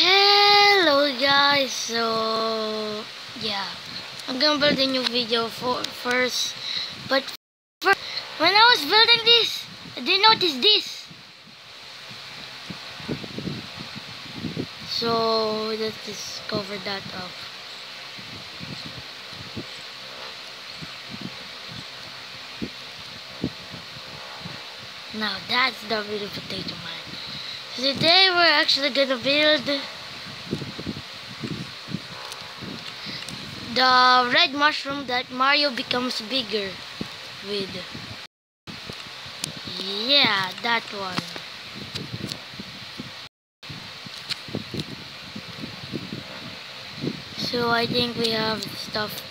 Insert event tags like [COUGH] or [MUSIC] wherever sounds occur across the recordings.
Hello guys, so yeah, I'm gonna build a new video for first, but first, when I was building this, I didn't notice this. So let's just cover that up. Now that's the real potato man. Today we're actually gonna build the red mushroom that Mario becomes bigger with. Yeah, that one. So I think we have stuff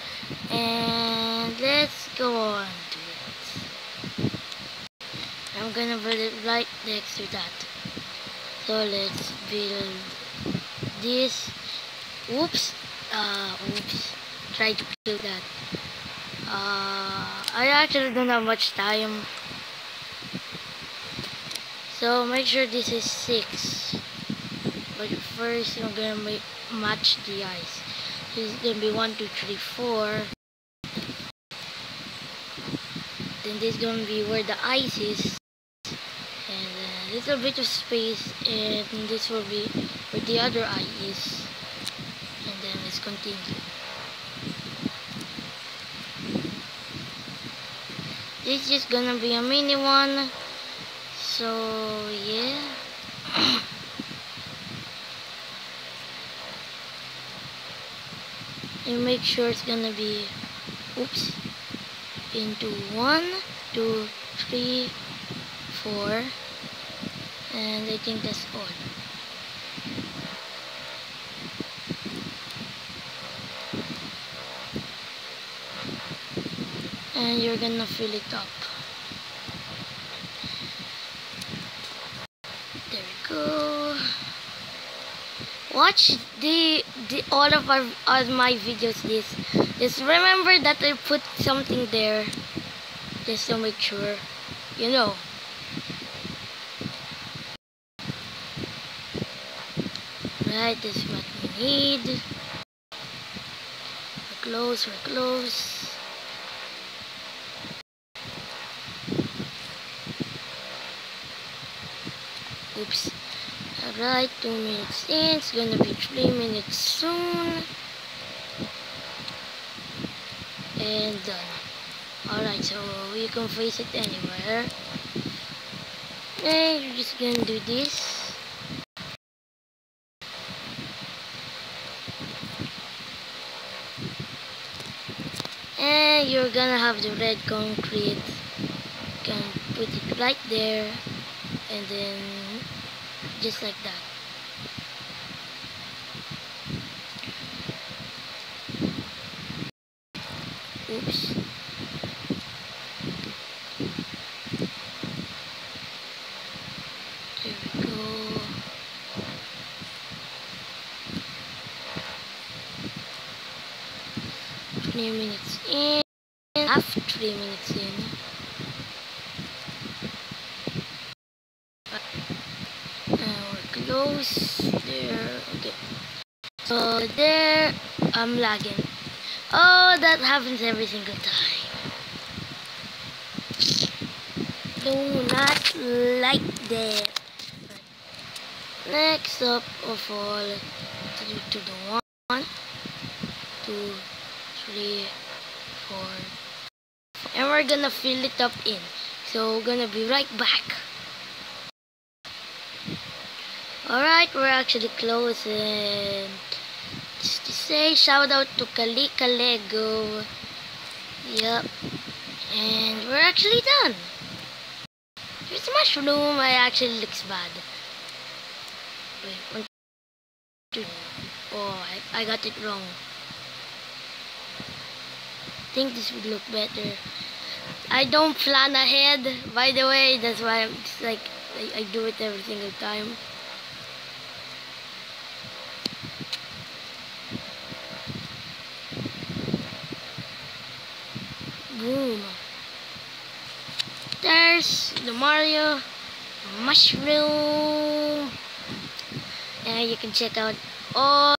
and let's go on to it. I'm gonna build it right next to that. So let's build this. Oops. Uh, oops. Try to kill that. Uh, I actually don't have much time. So make sure this is 6. But first I'm gonna make, match the ice. So it's gonna be one, two, three, four. Then this is gonna be where the ice is. Little bit of space and this will be where the other eye is. And then let's continue. This is gonna be a mini one. So yeah. [COUGHS] and make sure it's gonna be oops into one two three four and I think that's all. And you're gonna fill it up. There we go. Watch the, the all of our all my videos this just remember that I put something there just to make sure you know right this is what we need we're close we're close oops Alright, 2 minutes in. It's gonna be 3 minutes soon. And done. Alright, so you can face it anywhere. And you're just gonna do this. And you're gonna have the red concrete. You can put it right there. And then just like that. Oops. There we go. Minutes Half three minutes in. Now we're close there okay. So there I'm lagging. Oh that happens every single time. Do not like that. Next up of all to do to the one two three we're gonna fill it up in so we're gonna be right back Alright, we're actually closing. just to say shout out to Kalika Lego. Yep. And we're actually done. The mushroom. I actually looks bad. Wait, one, two. Oh, I, I got it wrong. I think this would look better. I don't plan ahead, by the way. That's why I'm just like, I, I do it every single time. Boom. There's the Mario mushroom. And you can check out all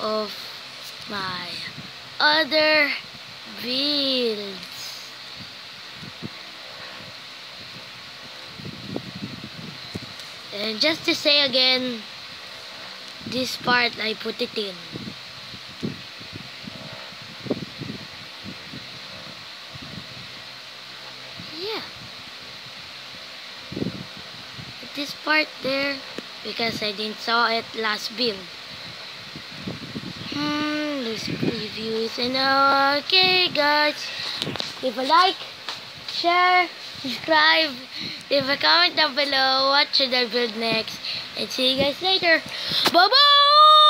of my other builds. And just to say again, this part I put it in. Yeah. This part there because I didn't saw it last build. Hmm, those previews and okay guys. Leave a like, share, subscribe, leave a comment down below what should I build next and see you guys later. Bye bye!